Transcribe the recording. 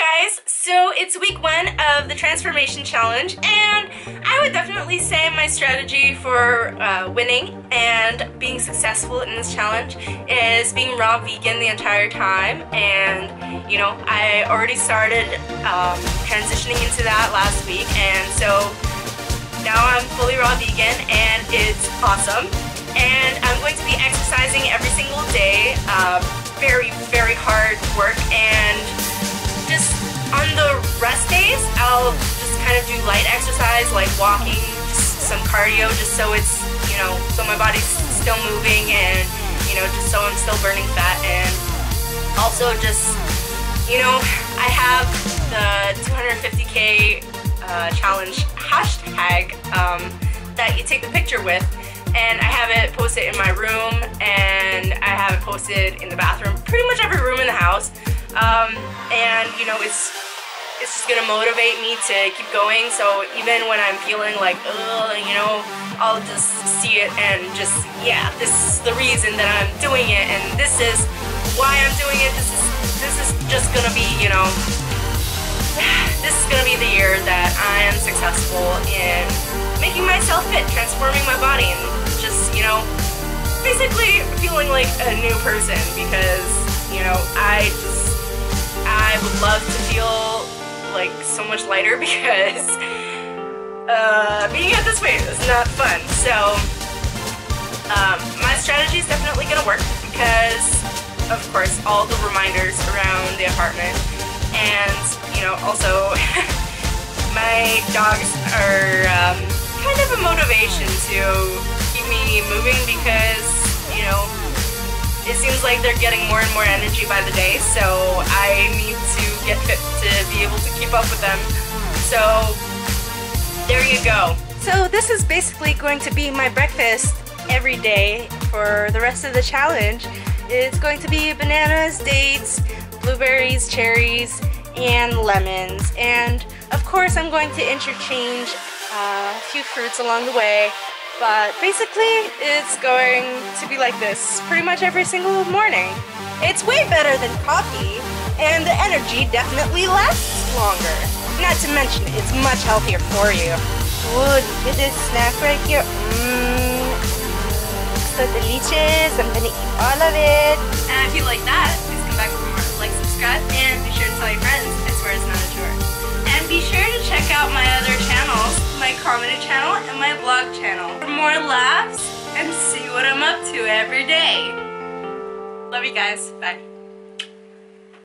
guys! So it's week one of the Transformation Challenge and I would definitely say my strategy for uh, winning and being successful in this challenge is being raw vegan the entire time and you know I already started um, transitioning into that last week and so now I'm fully raw vegan and it's awesome and I'm going to be exercising every single day uh, very very hard work and rest days, I'll just kind of do light exercise like walking, some cardio, just so it's, you know, so my body's still moving and, you know, just so I'm still burning fat. And also just, you know, I have the 250k uh, challenge hashtag um, that you take the picture with and I have it posted in my room and I have it posted in the bathroom, pretty much every room in the house. Um, and you know, it's it's just gonna motivate me to keep going. So even when I'm feeling like, ugh, you know, I'll just see it and just, yeah, this is the reason that I'm doing it, and this is why I'm doing it. This is this is just gonna be, you know, this is gonna be the year that I am successful in making myself fit, transforming my body, and just, you know, basically feeling like a new person because, you know, I just I would love to feel like so much lighter because uh, being at this weight is not fun. So um, my strategy is definitely gonna work because of course all the reminders around the apartment and you know also my dogs are um, kind of a motivation to keep me moving because you know it seems like they're getting more and more energy by the day, so I need to get fit to be able to keep up with them. So there you go. So this is basically going to be my breakfast every day for the rest of the challenge. It's going to be bananas, dates, blueberries, cherries, and lemons. And of course I'm going to interchange uh, a few fruits along the way but basically, it's going to be like this pretty much every single morning. It's way better than coffee, and the energy definitely lasts longer. Not to mention, it's much healthier for you. Ooh, look at this snack right here. Mmm, so delicious. I'm gonna eat all of it. And if you like that, please come back for more. Like, subscribe, and be sure to tell your friends. I swear it's not a chore. And be sure to check out my other channels, my comedy channel and my vlog channel for more laughs and see what I'm up to every day. Love you guys. Bye.